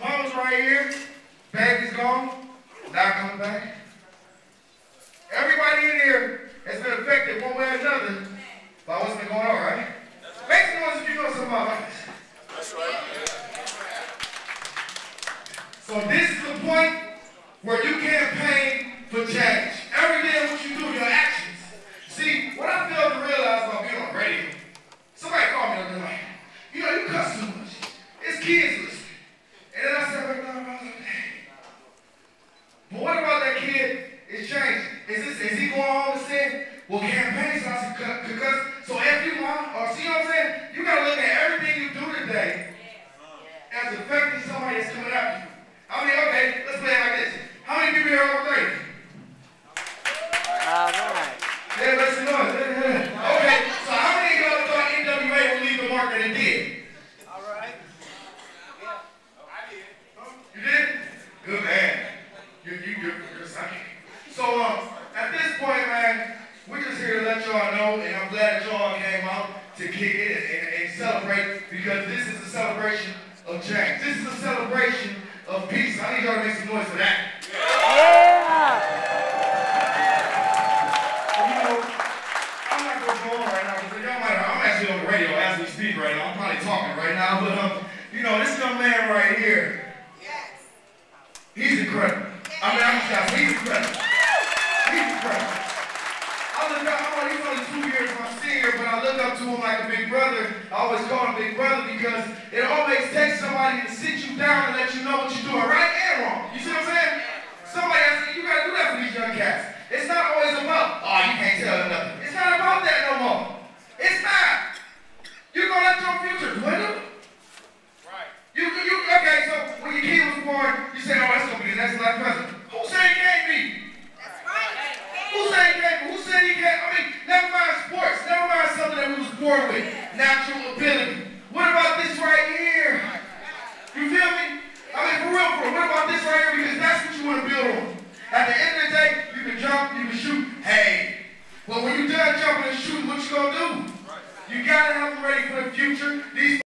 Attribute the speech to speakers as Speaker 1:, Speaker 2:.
Speaker 1: Mama's right here. Baby's gone. Not coming back. Everybody in here has been affected one way or another by what's been going on, right? Make some noise if you know this.
Speaker 2: That's right.
Speaker 1: So this is the point where you campaign for change. Every day what you do, your actions. See, what I failed to realize about being on radio, somebody called me the other night. You know, you cuss too much. It's kids listening. And then I said, like, no, no, no, But what about that kid is changing? Is this is he going home and saying, well, campaign so I said, because so if you want, or see what I'm saying? You gotta look at everything you do today as affecting somebody that's coming after you. I mean, okay, let's play it like this. How many people here are 30?
Speaker 3: All right.
Speaker 1: Yeah, let's do it. Okay, so how many of y'all thought NWA would leave the mark that it did?
Speaker 2: All right. Yeah. I did.
Speaker 1: You did? Good man. You, you, you're, you're sucking. So, um, at this point, man, we're just here to let y'all know, and I'm glad that y'all came out to kick it and, and, and celebrate because this is a celebration of change. This is a celebration of peace. I need y'all to make some noise for that.
Speaker 3: Yeah.
Speaker 1: And, you know, I'm not going to go on right now because y'all might, I'm actually on the radio as we speak right now. I'm probably talking right now, but, um, you know, this young man right here,
Speaker 4: Yes.
Speaker 1: He's incredible. I mean, I'm just he's incredible. He's incredible. I look up, I'm only, he's only two years senior, but I look up to him like a big brother. I always call him big brother because it always takes somebody to sit you down and let you know what you're doing right and wrong. You see what I'm saying? Somebody has to, you gotta do that for these young cats. It's not always about, oh, you can't tell them nothing. It's not about that no more. It's not. You're gonna let your future dwindle.
Speaker 2: Right.
Speaker 1: You, you, okay, so when your kid was born, you said, oh, that's gonna be the next black president. Who said he can't be?
Speaker 4: That's right.
Speaker 1: Who said he can't be? Who said he can't? I mean, never mind sports, never mind natural ability. What about this right here? You feel me? I mean, for real, for what about this right here? Because that's what you want to build on. At the end of the day, you can jump, you can shoot. Hey, but when you're done jumping and shooting, what you gonna do? You gotta have them ready for the future. These